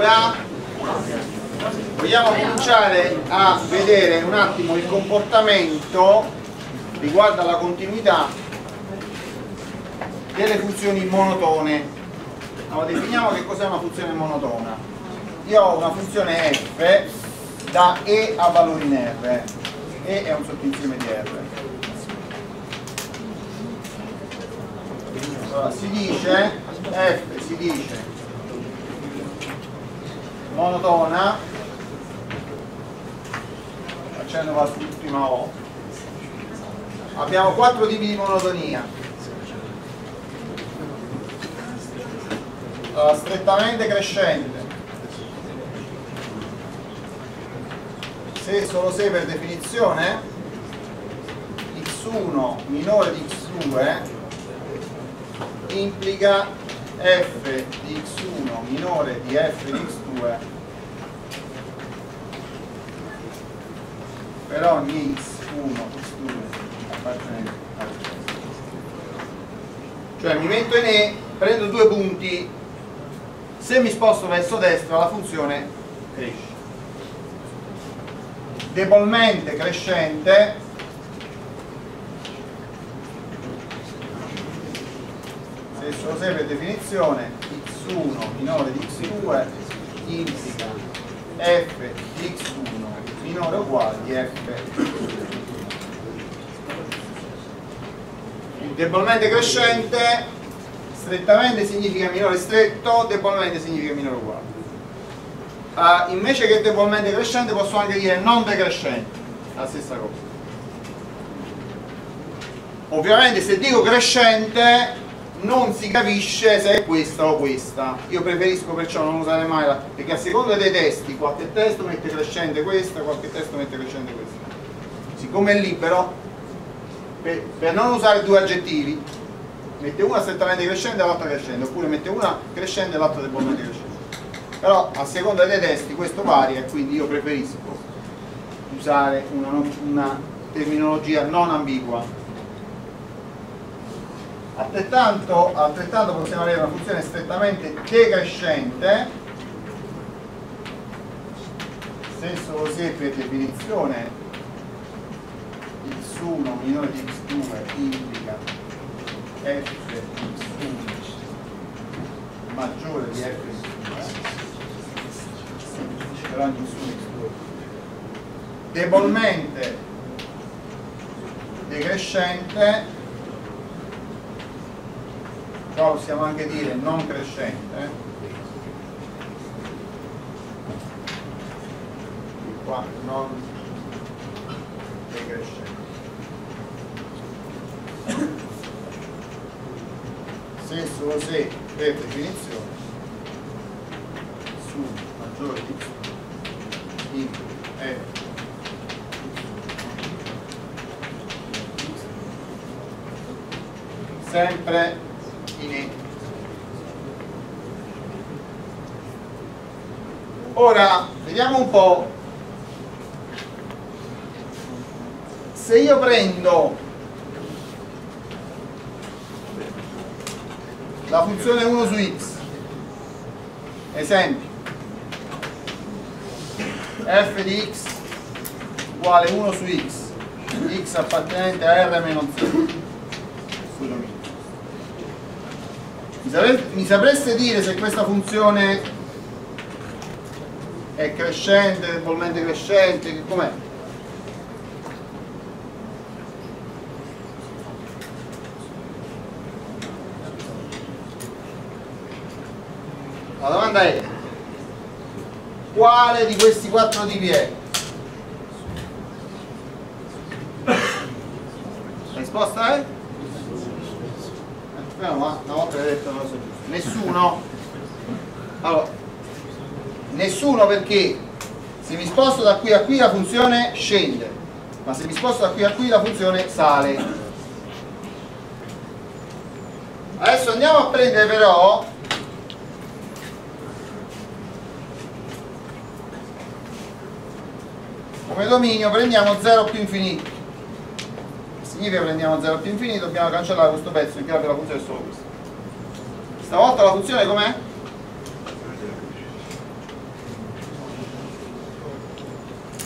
ora vogliamo cominciare a vedere un attimo il comportamento riguardo alla continuità delle funzioni monotone. Allora, definiamo che cos'è una funzione monotona. Io ho una funzione f da e a valori in r. E è un sottoinsieme di r. Allora, si dice f si dice monotona. Facendo l'ultima O. Abbiamo quattro tipi di monotonia. Allora, strettamente crescente. Se solo se per definizione x1 minore di x2 implica f di x1 minore di f di x2 per ogni x1, x2 appartenente al cioè mi metto in E, prendo due punti. Se mi sposto verso destra la funzione cresce. Debolmente crescente se per definizione x1 minore di x2 implica f di x1 minore o uguale di f. Il debolmente crescente strettamente significa minore stretto debolmente significa minore o uguale. Uh, invece che debolmente crescente posso anche dire non decrescente la stessa cosa. Ovviamente se dico crescente non si capisce se è questa o questa. Io preferisco perciò non usare mai la perché a seconda dei testi qualche testo mette crescente questa qualche testo mette crescente questa. Siccome è libero per, per non usare due aggettivi mette una strettamente crescente e l'altra crescente oppure mette una crescente e l'altra debolmente crescente. Però a seconda dei testi questo varia e quindi io preferisco usare una, una terminologia non ambigua altrettanto, altrettanto possiamo avere una funzione strettamente decrescente. Se solo se per definizione x1 minore di x2 implica f di x1 maggiore di f di x2 per ogni x1 x2 debolmente decrescente possiamo anche dire non crescente qua non decrescente se solo se per definizione su maggiore di in f sempre in E ora vediamo un po' se io prendo la funzione 1 su x esempio f di x uguale 1 su x x appartenente a r meno 0 mi sapreste dire se questa funzione è crescente, debolmente crescente, com'è? La domanda è quale di questi quattro tipi è? La risposta è? No, ma una volta hai detto non lo so Nessuno? Allora, nessuno perché se mi sposto da qui a qui la funzione scende, ma se mi sposto da qui a qui la funzione sale. Adesso andiamo a prendere però come dominio prendiamo 0 più infinito significa prendiamo 0 più infinito dobbiamo cancellare questo pezzo in la funzione è solo questa stavolta la funzione com'è?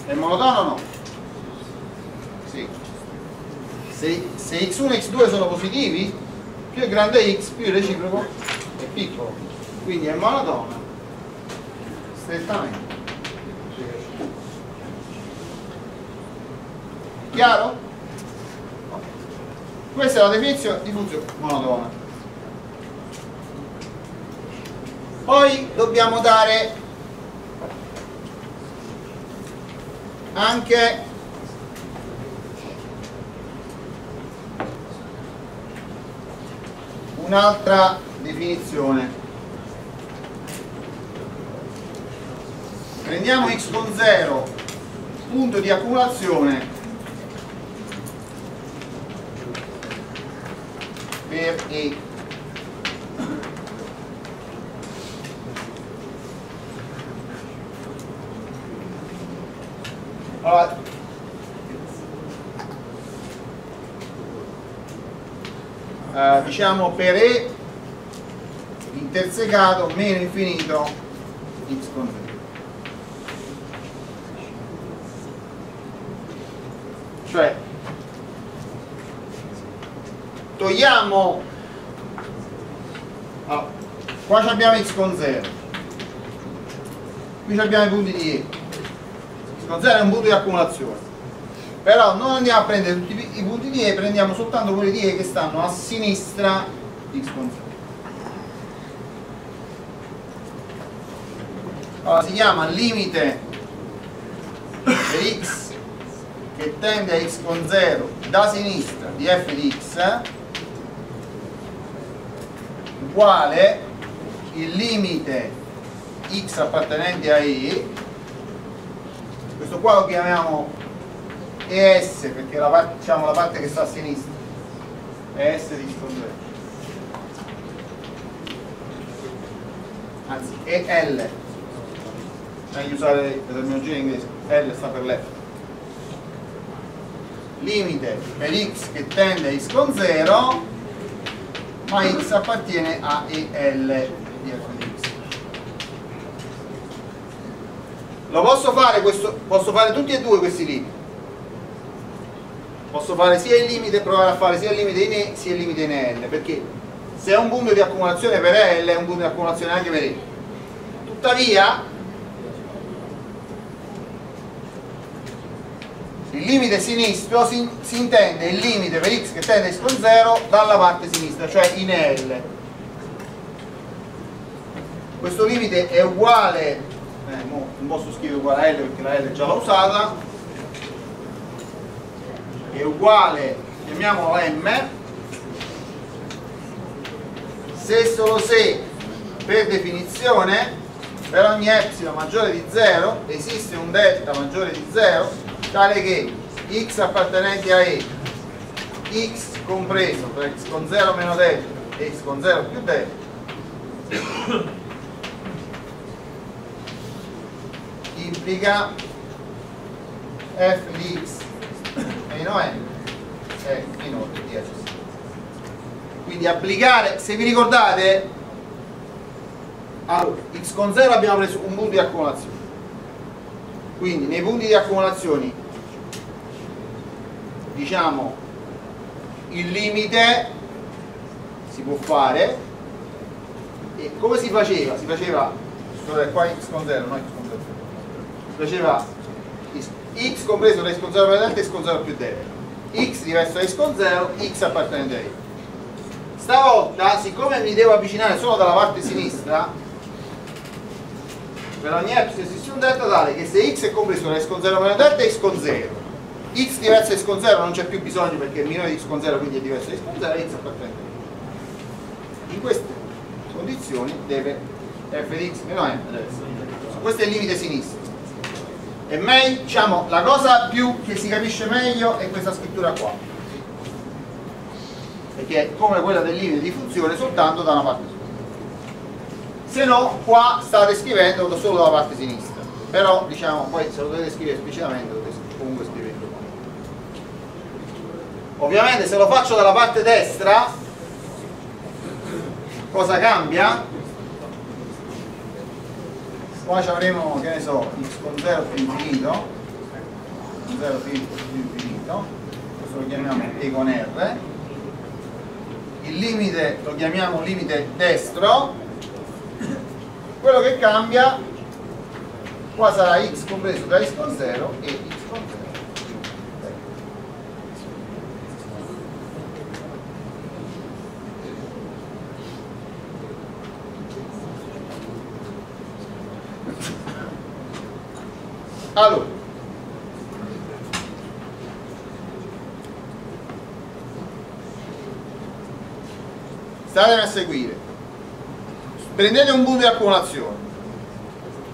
È monotono o no? Sì. Se, se x1 e x2 sono positivi, più è grande x, più il reciproco è piccolo. Quindi è monotono. Strettamente. Chiaro? Questa è la definizione di funzione monotona. Poi dobbiamo dare anche un'altra definizione. Prendiamo x con 0 punto di accumulazione per e allora, eh, diciamo per e intersecato meno infinito x con 0 cioè togliamo allora, qua abbiamo x con 0 qui abbiamo i punti di e con 0 è un punto di accumulazione. Però non andiamo a prendere tutti i punti di E, prendiamo soltanto quelli di E che stanno a sinistra di x con 0 allora si chiama limite per x che tende a x con 0 da sinistra di f di x uguale il limite x appartenente a E questo qua lo chiamiamo ES perché la parte, diciamo, la parte che sta a sinistra. ES rispondente anzi EL meglio usare la terminologia in inglese. L sta per left. Limite per x che tende a x con 0 ma x appartiene a EL di f di x lo posso fare questo posso fare tutti e due questi limiti posso fare sia il limite, provare a fare sia il limite in E sia il limite in L, perché se è un punto di accumulazione per L è un punto di accumulazione anche per E. Tuttavia, il limite sinistro si, si intende il limite per x che tende a x con 0 dalla parte sinistra, cioè in L. Questo limite è uguale, eh, non posso scrivere uguale a L perché la L già l'ho usata, è uguale, chiamiamolo m, se e solo se per definizione per ogni epsilon maggiore di 0 esiste un delta maggiore di 0 tale che x appartenenti a e x compreso tra x con 0 meno delta e x con 0 più delta implica f di x. Meno n è minore di f quindi applicare se vi ricordate allora, x con 0 abbiamo preso un punto di accumulazione. Quindi nei punti di accumulazione diciamo il limite si può fare. E come si faceva? si faceva qua x con 0 no x con 0 si faceva x compreso tra x con 0 precedente e x con 0 più delta x diverso da x con 0 x appartenente a y stavolta siccome mi devo avvicinare solo dalla parte sinistra per ogni epsilon esiste un delta tale che se x è compreso tra x con 0 meno delta e x con 0 x diverso da x con 0 non c'è più bisogno perché è minore di x con 0 quindi è diverso da x con 0 e x appartenente a y in queste condizioni deve f di x meno m deve essere questo è il limite sinistro e meglio, diciamo, la cosa più che si capisce meglio è questa scrittura qua. Perché è come quella del limite di funzione soltanto da una parte se no qua state scrivendo solo dalla parte sinistra. Però diciamo poi se lo dovete scrivere esplicitamente dovete comunque scriverlo ovviamente se lo faccio dalla parte destra cosa cambia? Qua avremo, che ne so, x con 0 più infinito. 0 finito più infinito. Questo lo chiamiamo E con R. Il limite lo chiamiamo limite destro. Quello che cambia qua sarà x compreso tra x con 0 e x con 0 allora. Statemi a seguire. Prendete un punto di accumulazione.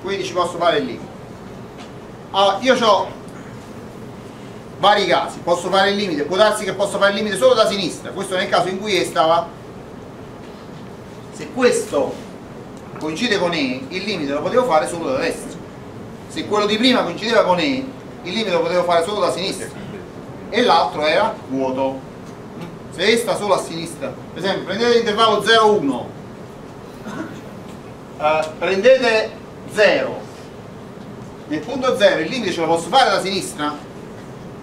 Quindi ci posso fare limite allora io ho vari casi. Posso fare il limite. Può darsi che posso fare il limite solo da sinistra. Questo nel caso in cui E stava. Se questo coincide con E il limite lo potevo fare solo da destra se quello di prima coincideva con E il limite lo potevo fare solo da sinistra. E l'altro era vuoto. Se E sta solo a sinistra. Per esempio prendete l'intervallo 0,1 eh, prendete 0 nel punto 0 il limite ce lo posso fare da sinistra?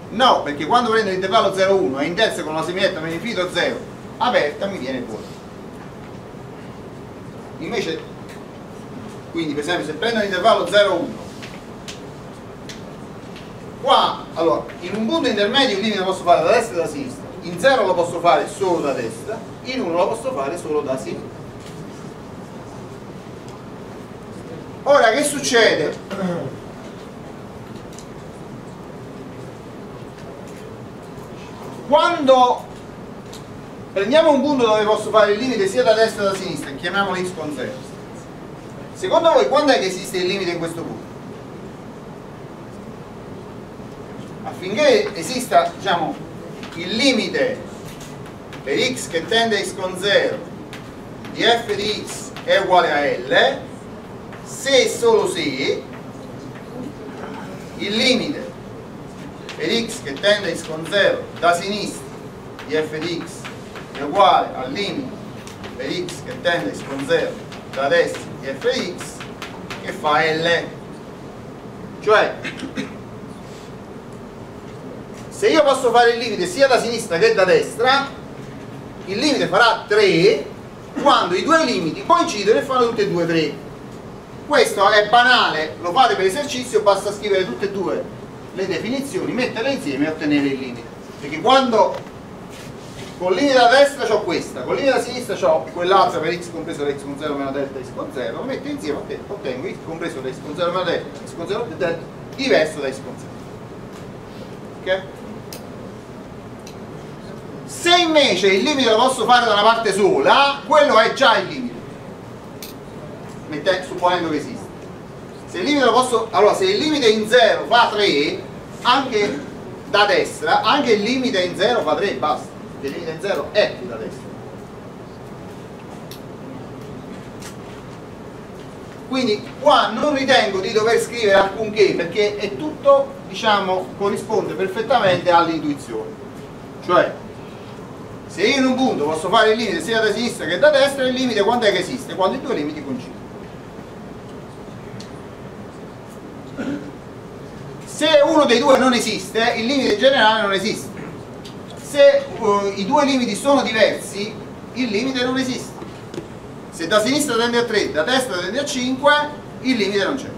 no perché quando prendo l'intervallo 0,1 e in terza con la seminetta me ne infinito 0 aperta mi viene vuoto invece quindi per esempio se prendo l'intervallo 0,1 qua allora in un punto intermedio il limite lo posso fare da destra e da sinistra in 0 lo posso fare solo da destra in 1 lo posso fare solo da sinistra ora che succede? quando prendiamo un punto dove posso fare il limite sia da destra che da sinistra chiamiamolo x con 0 secondo voi quando è che esiste il limite in questo punto? Affinché esista diciamo, il limite per x che tende a x con 0 di f di x è uguale a L se e solo se il limite per x che tende a x con 0 da sinistra di f di x è uguale al limite per x che tende a x con 0 da destra di f di x che fa L. Cioè se io posso fare il limite sia da sinistra che da destra il limite farà 3 quando i due limiti coincidono e fanno tutti e due 3 questo è banale lo fate per esercizio basta scrivere tutte e due le definizioni metterle insieme e ottenere il limite. Perché quando con limite da destra ho questa con limite da sinistra ho quell'altra per x compreso da x con 0 meno delta x con 0 lo metto insieme e ottengo x compreso da x con 0 meno delta x con 0 delta diverso da x con 0 ok? Se invece il limite lo posso fare da una parte sola quello è già il limite. Mette, supponendo che esiste. Se il limite lo posso allora se il limite in 0 fa 3 anche da destra anche il limite in 0 fa 3 basta. Il limite in 0 è da destra. Quindi qua non ritengo di dover scrivere alcunché perché è tutto diciamo corrisponde perfettamente all'intuizione. Cioè se io in un punto posso fare il limite sia da sinistra che da destra il limite quando è che esiste? quando i due limiti coincidono. Se uno dei due non esiste il limite generale non esiste. Se uh, i due limiti sono diversi il limite non esiste. Se da sinistra tende a 3 da destra tende a 5 il limite non c'è.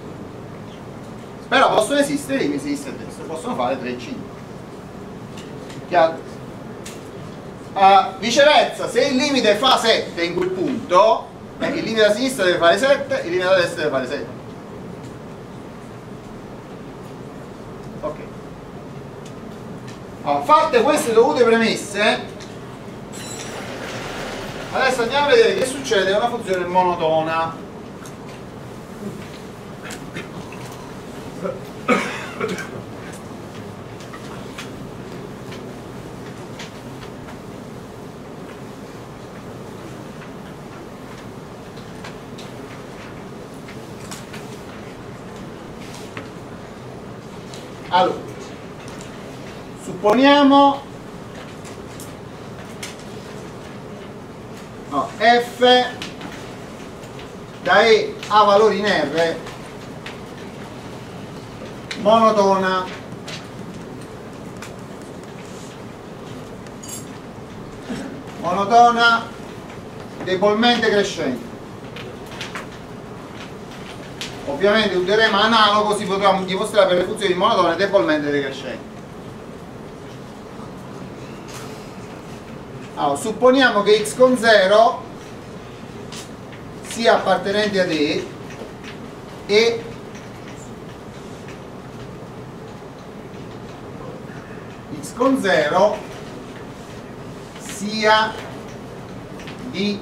Però possono esistere limiti sinistra e destra possono fare 3 e 5 chiaro? Uh, viceversa, se il limite fa 7 in quel punto, eh, il limite da sinistra deve fare 7, il limite da destra deve fare 7. Ok. Allora, fatte queste dovute premesse, adesso andiamo a vedere che succede con una funzione monotona. Allora, supponiamo no, F da E a valori in R monotona. Monotona debolmente crescente ovviamente un teorema analogo si potrà dimostrare per le funzioni monotone debolmente decrescenti allora, supponiamo che x con 0 sia appartenente ad E e x con 0 sia di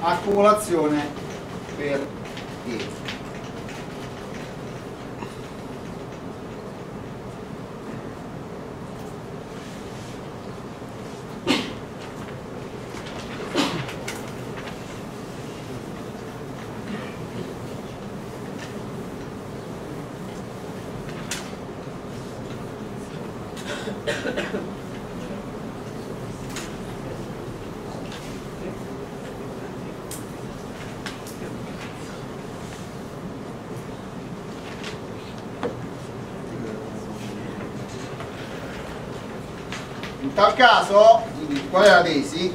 accumulazione per E. Tal caso, qual è la tesi?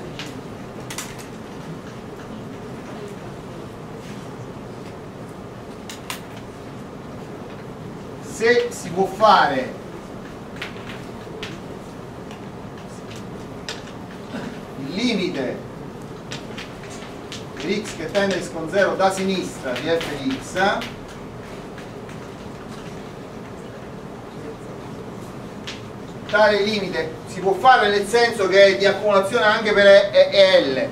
Se si può fare il limite per x che tende x con 0 da sinistra di f di x tale limite si può fare nel senso che è di accumulazione anche per EL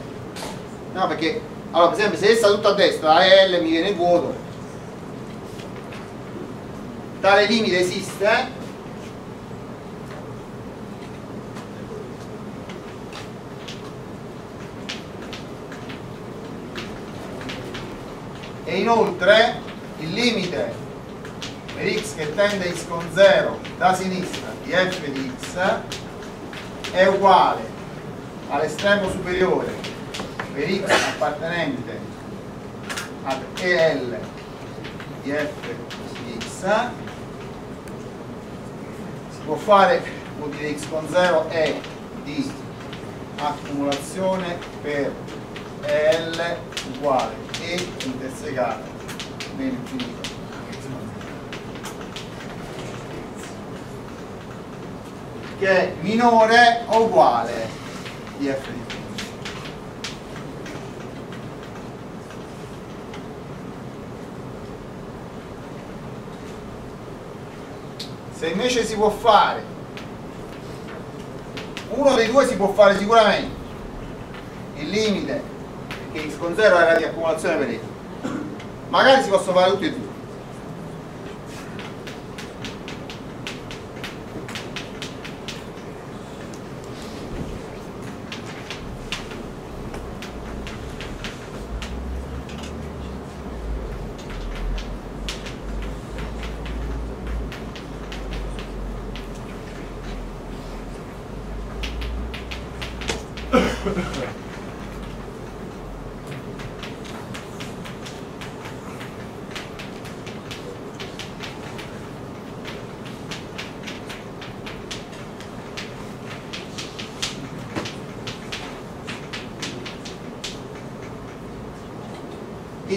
no perché allora per esempio se sta tutto a destra EL mi viene vuoto. Tale limite esiste? E inoltre il limite per x che tende a x con 0 da sinistra di f di x è uguale all'estremo superiore per x appartenente ad EL di f di x si può fare vuol dire x con 0 è di accumulazione per EL uguale E intersecata meno infinito che è minore o uguale di f di t. Se invece si può fare, uno dei due si può fare sicuramente, il limite che x con 0 era di accumulazione per e, magari si possono fare tutti e due.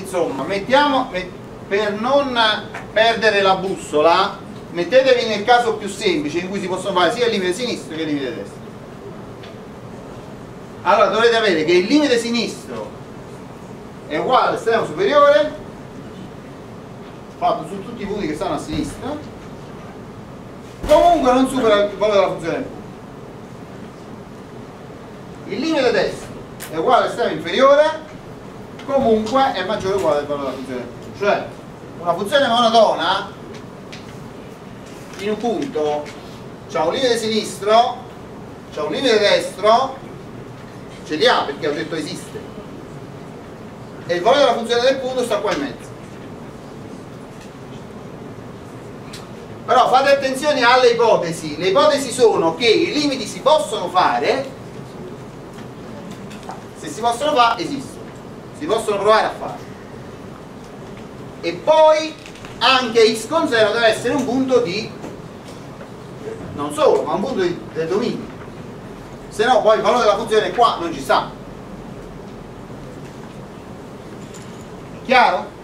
Insomma mettiamo per non perdere la bussola mettetevi nel caso più semplice in cui si possono fare sia il limite sinistro che il limite destro. Allora dovrete avere che il limite sinistro è uguale all'estremo superiore fatto su tutti i punti che stanno a sinistra comunque non supera il valore della funzione il limite destro è uguale all'estremo inferiore comunque è maggiore o uguale al valore della funzione. Cioè una funzione monotona in un punto c'ha un limite sinistro c'ha un limite destro ce li ha perché ho detto esiste. E il valore della funzione del punto sta qua in mezzo. Però fate attenzione alle ipotesi. Le ipotesi sono che i limiti si possono fare. Se si possono fare esistono si possono provare a fare e poi anche x con 0 deve essere un punto di non solo ma un punto di, del dominio se no poi il valore della funzione qua non ci sta. Chiaro?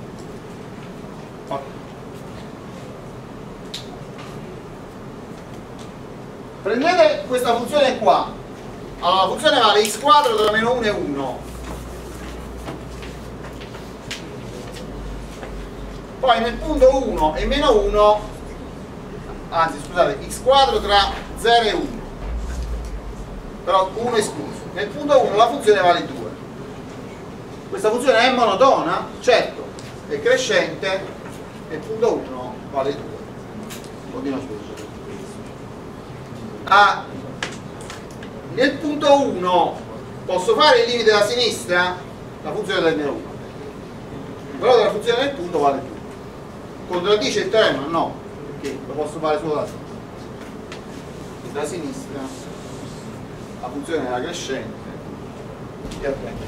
Prendete questa funzione qua. Allora la funzione vale x quadro tra meno 1 e 1 poi nel punto 1 e meno 1 anzi scusate x quadro tra 0 e 1 però 1 escluso. Nel punto 1 la funzione vale 2 questa funzione è monotona? certo è crescente nel punto 1 vale 2 continua su ah, nel punto 1 posso fare il limite della sinistra? la funzione del meno 1 il valore della funzione del punto vale 2 contraddice il teorema? no perché lo posso fare solo da sinistra da sinistra la funzione era crescente e ottengo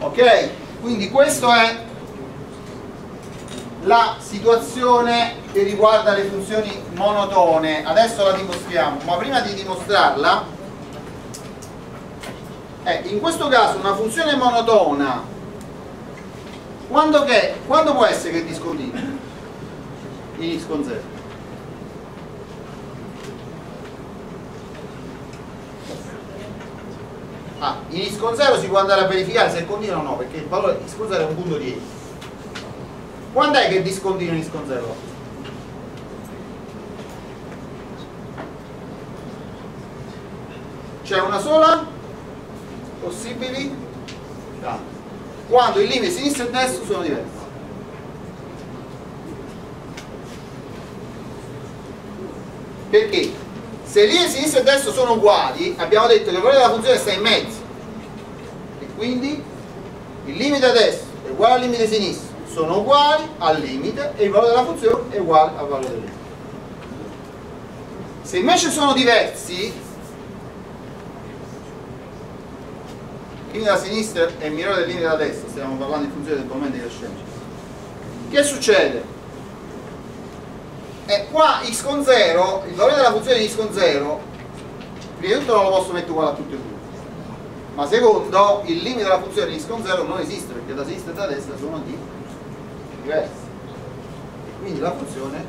ok? quindi questa è la situazione che riguarda le funzioni monotone adesso la dimostriamo ma prima di dimostrarla eh, in questo caso una funzione monotona quando, che, quando può essere che discontinua? in x con 0 ah, in x con 0 si può andare a verificare se è continuo o no perché il valore x con 0 è un punto di x quando è che è discontinuo in x con 0? c'è una sola? Possibilità quando i limiti sinistro e destro sono diversi. Perché? Se limiti sinistro e destro sono uguali abbiamo detto che il valore della funzione sta in mezzo. E quindi il limite a destra è uguale al limite sinistro. Sono uguali al limite e il valore della funzione è uguale al valore del limite. Se invece sono diversi il limite da sinistra è minore del limite da destra stiamo parlando in funzione del momento di crescente che succede? e qua x con 0 il valore della funzione di x con 0 prima di tutto non lo posso mettere uguale a tutti e due. Ma secondo il limite della funzione di x con 0 non esiste perché da sinistra e da destra sono di diversi. Quindi la funzione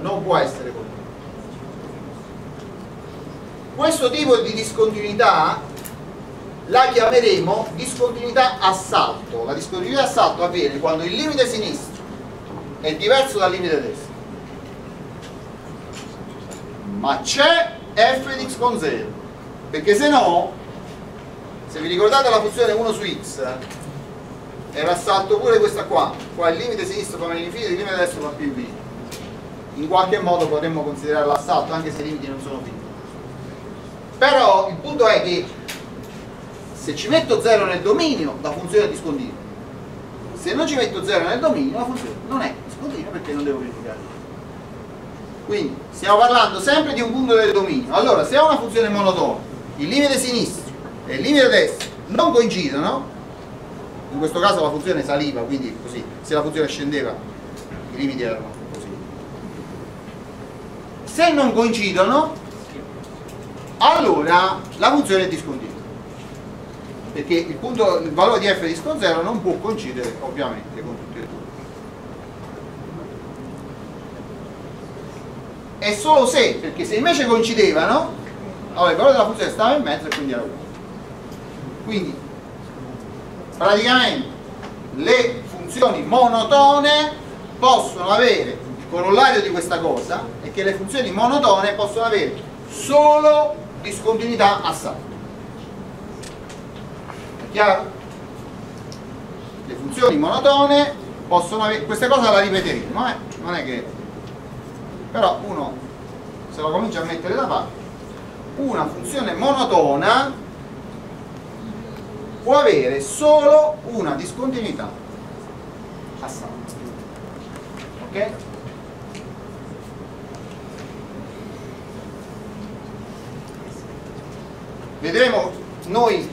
non può essere continua questo tipo di discontinuità la chiameremo discontinuità a salto. La discontinuità a salto avviene quando il limite sinistro è diverso dal limite destro. Ma c'è f di x con 0. Perché se no, se vi ricordate la funzione 1 su x, era a salto pure questa qua. Qua il limite sinistro fa l'infinito, il limite destro fa più infinito. In qualche modo potremmo considerarla a salto, anche se i limiti non sono finiti. Però il punto è che se ci metto 0 nel dominio la funzione è discontinua se non ci metto 0 nel dominio la funzione non è discontinua perché non devo verificare. Quindi stiamo parlando sempre di un punto del dominio. Allora se ho una funzione monotona il limite sinistro e il limite destro non coincidono in questo caso la funzione saliva quindi così se la funzione scendeva i limiti erano così. Se non coincidono allora la funzione è discontinua perché il, punto, il valore di f di sco 0 non può coincidere ovviamente con tutti e due. È solo se, perché se invece coincidevano allora il valore della funzione stava in mezzo e quindi era 1 quindi praticamente le funzioni monotone possono avere il corollario di questa cosa è che le funzioni monotone possono avere solo discontinuità a salto chiaro? le funzioni monotone possono avere questa cosa la ripeteremo eh? non è che però uno se lo comincia a mettere da parte una funzione monotona può avere solo una discontinuità a salto ok? Vedremo noi.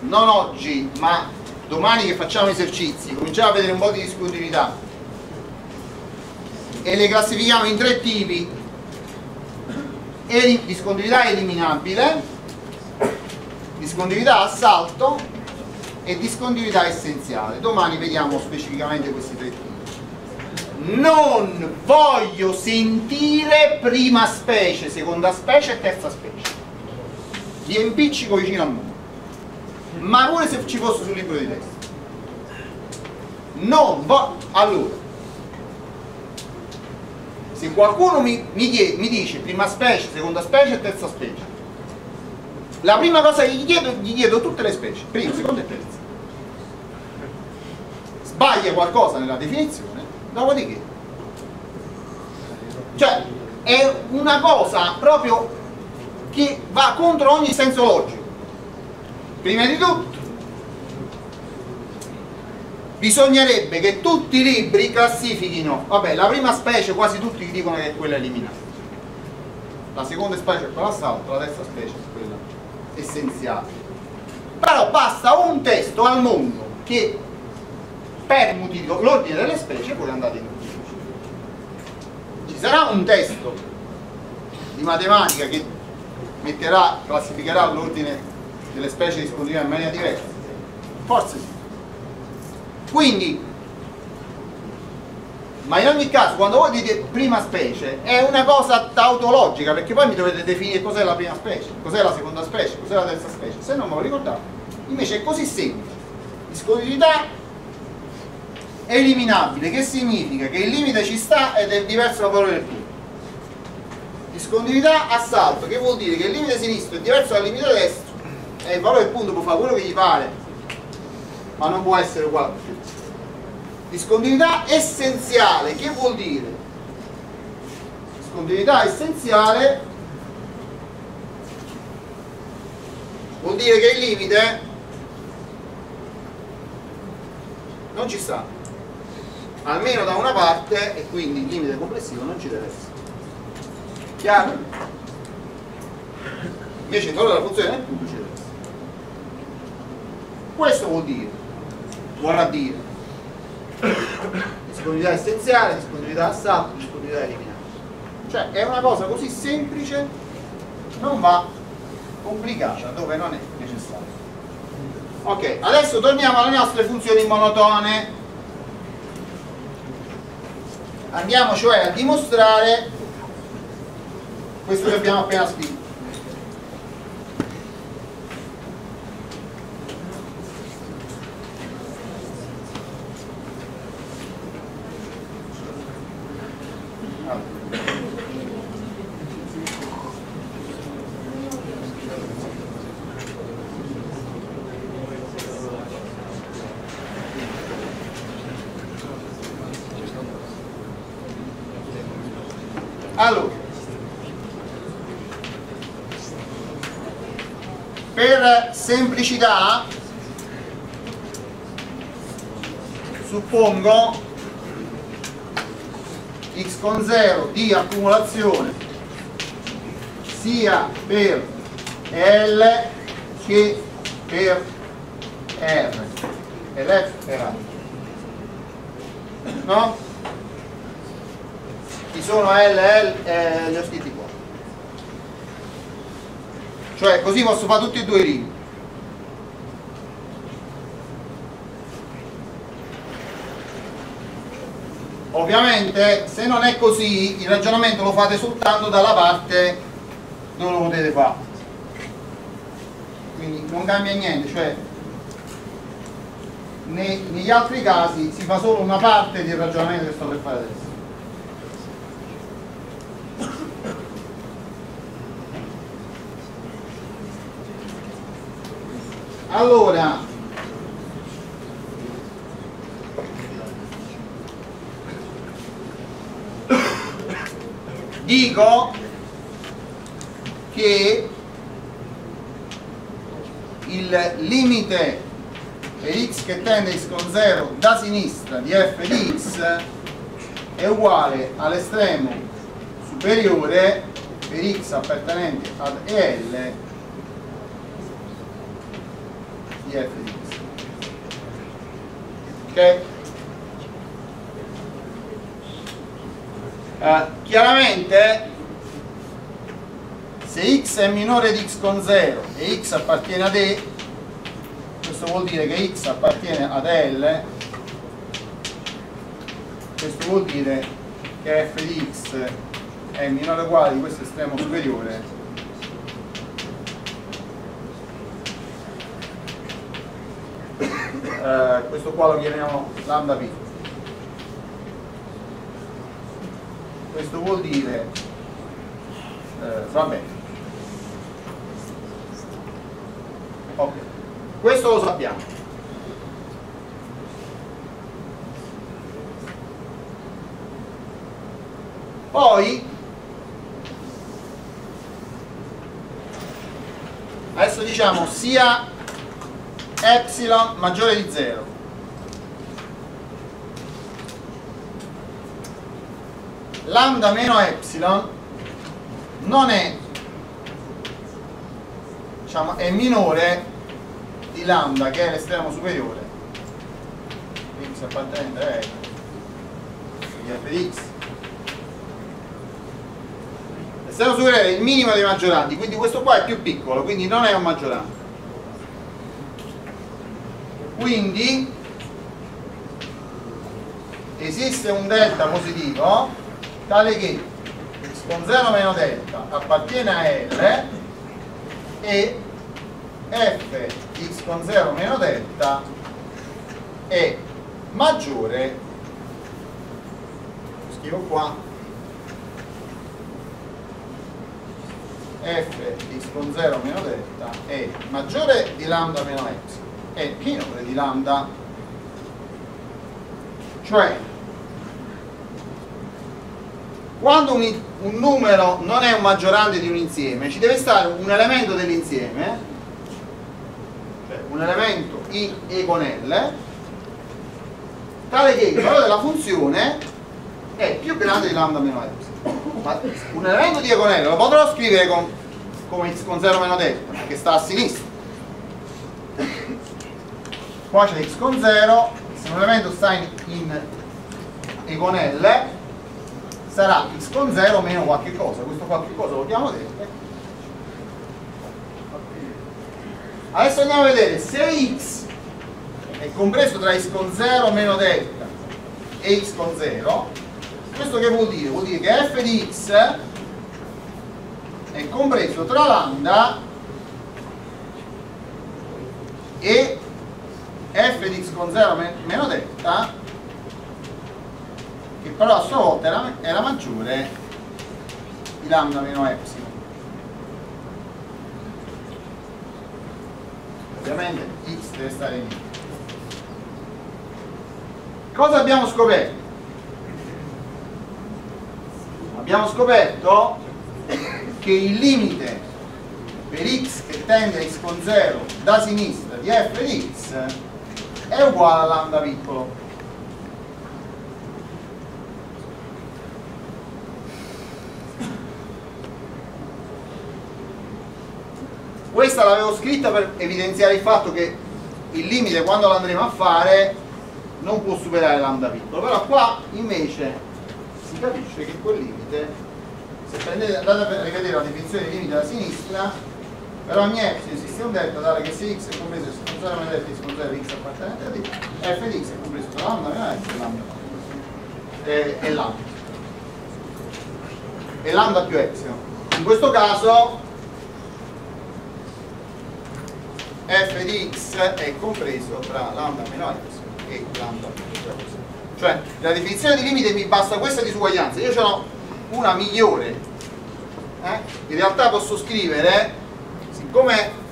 Non oggi ma domani che facciamo esercizi. Cominciamo a vedere un po' di discontinuità. E le classifichiamo in tre tipi. Discontinuità eliminabile discontinuità a salto e discontinuità essenziale. Domani vediamo specificamente questi tre tipi non voglio sentire prima specie, seconda specie e terza specie. Li impiccico vicino a me. Ma pure se ci fosse sul libro di testo non voglio allora. Se qualcuno mi, mi, chiede, mi, dice prima specie, seconda specie e terza specie la prima cosa che gli chiedo, gli chiedo tutte le specie prima, seconda e terza. Sbaglia qualcosa nella definizione dopodiché cioè è una cosa proprio che va contro ogni senso logico. Prima di tutto bisognerebbe che tutti i libri classifichino vabbè la prima specie quasi tutti dicono che è quella eliminata. La seconda specie è quella assalto la terza specie è quella essenziale. Però basta un testo al mondo che permuti l'ordine delle specie e voi andate in ci sarà un testo di matematica che metterà, classificherà l'ordine delle specie disponibili in maniera diversa? Forse sì. Quindi ma in ogni caso quando voi dite prima specie è una cosa tautologica perché poi mi dovete definire cos'è la prima specie cos'è la seconda specie, cos'è la terza specie. Se non me lo ricordate invece è così semplice. Disponibilità eliminabile che significa che il limite ci sta ed è diverso dal valore del punto discontinuità a salto che vuol dire che il limite sinistro è diverso dal limite destro. E il valore del punto può fare quello che gli pare ma non può essere uguale discontinuità essenziale che vuol dire? discontinuità essenziale vuol dire che il limite non ci sta almeno da una parte e quindi il limite complessivo non ci deve essere chiaro? invece il valore della funzione del punto ci deve essere questo vuol dire vuol dire disponibilità essenziale, disponibilità a salto, disponibilità eliminata. Cioè è una cosa così semplice, non va complicata dove non è necessario. Ok, adesso torniamo alle nostre funzioni monotone. Andiamo cioè a dimostrare questo che abbiamo appena scritto. Allora, per semplicità suppongo x con 0 di accumulazione sia per L che per R. E l'F era. No? ci sono L, L eh, li ho scritti qua. Cioè così posso fare tutti e due i ring ovviamente se non è così il ragionamento lo fate soltanto dalla parte dove lo potete fare. Quindi non cambia niente cioè negli altri casi si fa solo una parte del ragionamento che sto per fare adesso. Allora dico che il limite per x che tende x con 0 da sinistra di f di x è uguale all'estremo superiore per x appartenente ad EL di f di x ok? Uh, chiaramente se x è minore di x con 0 e x appartiene ad E questo vuol dire che x appartiene ad L questo vuol dire che f di x è minore o uguale di questo estremo superiore eh, questo qua lo chiamiamo lambda p questo vuol dire eh, vabbè ok questo lo sappiamo. Poi adesso diciamo sia epsilon maggiore di 0 lambda meno epsilon non è diciamo è minore di lambda che è l'estremo superiore. X appartenente a di f di x. L'estremo superiore è il minimo dei maggioranti quindi questo qua è più piccolo quindi non è un maggiorante. Quindi esiste un delta positivo tale che x con 0 meno delta appartiene a L e f x con 0 meno delta è maggiore scrivo qua f x con 0 meno delta è maggiore di lambda meno epsilon è minore di lambda. Cioè quando un, un, numero non è un maggiorante di un insieme ci deve stare un elemento dell'insieme cioè un elemento i e con L tale che il valore della funzione è più grande di lambda meno epsilon un elemento di e con L lo potrò scrivere con, come x con 0 meno delta perché sta a sinistra. Qua c'è x con 0 se un elemento sta in, in e con L sarà x con 0 meno qualche cosa questo qualche cosa lo chiamo delta adesso andiamo a vedere se x è compreso tra x con 0 meno delta e x con 0 questo che vuol dire? vuol dire che f di x è compreso tra lambda e f di x con 0 meno delta però a sua volta era, era maggiore di lambda meno epsilon. Ovviamente x deve stare lì. Cosa abbiamo scoperto? abbiamo scoperto che il limite per x che tende a x con 0 da sinistra di f di x è uguale a lambda piccolo questa l'avevo scritta per evidenziare il fatto che il limite quando lo andremo a fare non può superare lambda piccolo però qua invece si capisce che quel limite se prendete, andate a rivedere la definizione di limite da sinistra per ogni epsilon esiste un delta tale che se x è compreso con 0 meno delta 0 x appartenente a d f di x è compreso tra lambda meno e lambda e, e lambda. E lambda più epsilon. In questo caso f di x è compreso tra lambda meno epsilon e lambda più epsilon cioè la definizione di limite mi basta questa disuguaglianza io ce n'ho una migliore eh? in realtà posso scrivere come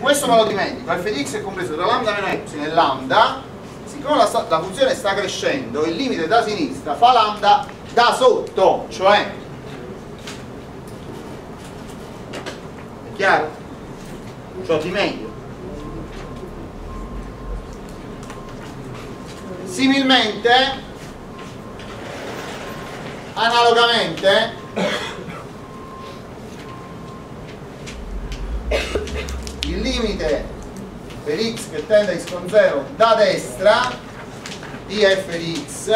questo me lo dimentico f di x è compreso tra lambda meno epsilon e lambda siccome la, la, funzione sta crescendo il limite da sinistra fa lambda da sotto cioè è chiaro? Ciò di meglio. Similmente analogamente il limite per x che tende a x con 0 da destra df di x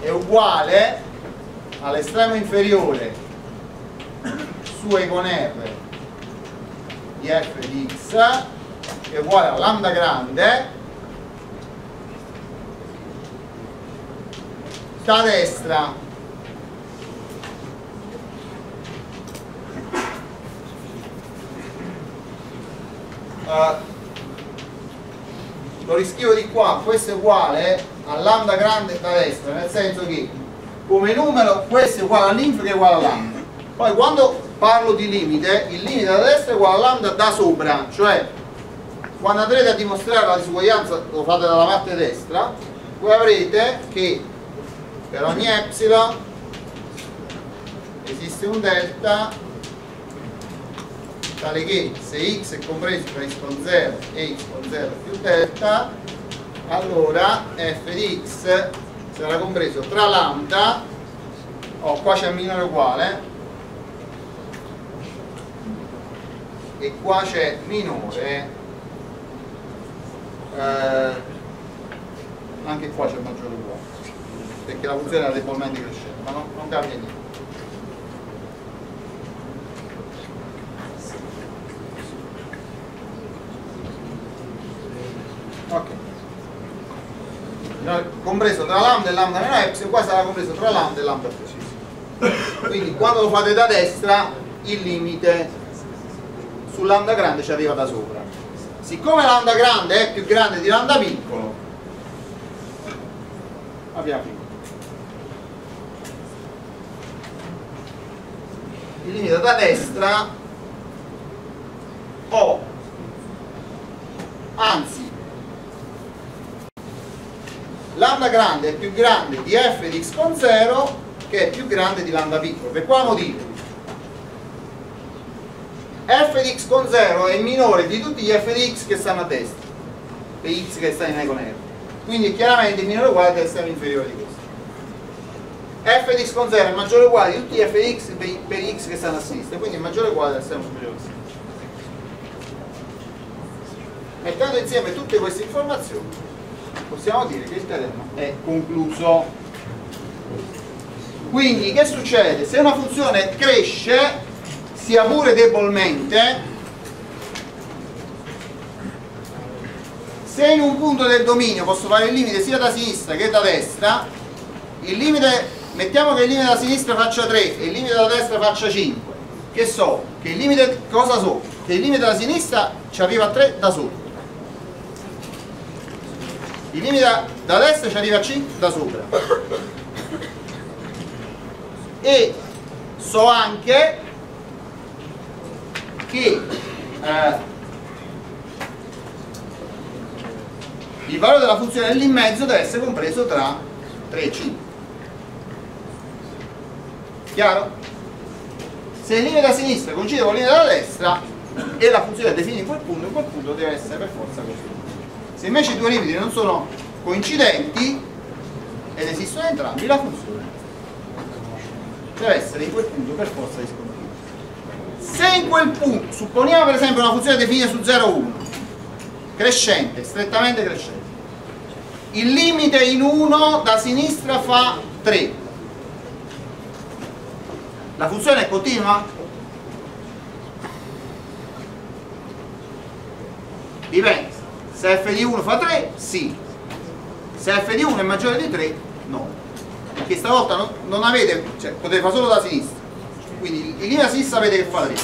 è uguale all'estremo inferiore su e con r di f di x che è uguale a lambda grande da destra. Uh, lo riscrivo di qua questo è uguale a lambda grande da destra nel senso che come numero questo è uguale all'inf che è uguale a lambda. Poi quando parlo di limite il limite da destra è uguale a lambda da sopra cioè quando andrete a dimostrare la disuguaglianza lo fate dalla parte destra voi avrete che per ogni epsilon esiste un delta tale che se x è compreso tra x con 0 e x con 0 più delta allora f di x sarà compreso tra lambda oh, qua c'è minore uguale e qua c'è minore eh, anche qua c'è maggiore uguale perché la funzione è debolmente crescente ma non, non cambia niente. Ok. Compreso tra lambda e lambda meno epsilon qua sarà compreso tra lambda e lambda più quindi quando lo fate da destra il limite su lambda grande ci arriva da sopra. Siccome lambda grande è più grande di lambda piccolo abbiamo finito. Il limite da destra o. Anzi lambda grande è più grande di f di x con 0 che è più grande di lambda piccolo. Per quale motivo? F di x con 0 è minore di tutti gli f di x che stanno a destra. Per x che sta in E con R. Quindi chiaramente è minore o uguale all'estremo inferiore di questo. F di x con 0 è maggiore o uguale di tutti gli f di x per, x che stanno a sinistra. Quindi è maggiore o uguale all'estremo superiore di sinistra mettendo insieme tutte queste informazioni possiamo dire che il teorema è concluso. Quindi che succede? se una funzione cresce sia pure debolmente se in un punto del dominio posso fare il limite sia da sinistra che da destra il limite mettiamo che il limite da sinistra faccia 3 e il limite da destra faccia 5 che so? che il limite cosa so? che il limite da sinistra ci arriva a 3 da sotto il limite da, destra ci arriva a 5 da sopra e so anche che eh, il valore della funzione lì in mezzo deve essere compreso tra 3 e 5 chiaro? se il limite da sinistra coincide con il limite da destra e la funzione è definita in quel punto in quel punto deve essere per forza così. Se invece i due limiti non sono coincidenti ed esistono entrambi la funzione deve essere in quel punto per forza discontinua se in quel punto supponiamo per esempio una funzione definita su 0,1 crescente, strettamente crescente il limite in 1 da sinistra fa 3 la funzione è continua? dipende. Se f di 1 fa 3 sì. Se f di 1 è maggiore di 3 no. Perché stavolta non, non avete cioè potete fare solo da sinistra quindi il limite a sinistra sapete che fa 3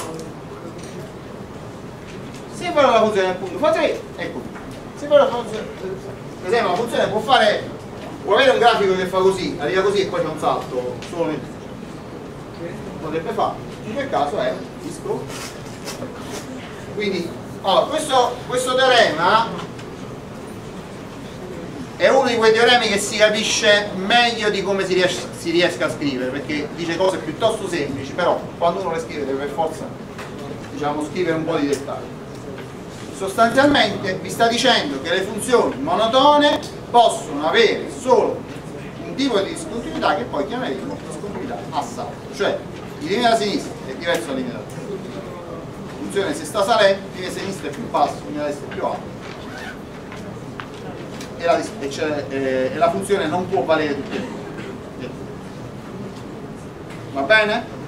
se però la funzione del punto fa 3 ecco se però la funzione per esempio la funzione può fare può avere un grafico che fa così arriva così e poi c'è un salto solo nel potrebbe fare in quel caso è disco. Quindi allora, questo, questo teorema è uno di quei teoremi che si capisce meglio di come si, riesce, si riesca a scrivere perché dice cose piuttosto semplici però quando uno le scrive deve per forza diciamo, scrivere un po' di dettagli. Sostanzialmente vi sta dicendo che le funzioni monotone possono avere solo un tipo di discontinuità che poi chiameremo discontinuità a cioè il limite da sinistra è diverso dal limite da destra. La funzione se sta salendo il limite a sinistra è più basso il limite a destra è più alto e la, e, e la funzione non può valere tutte e due. Va bene?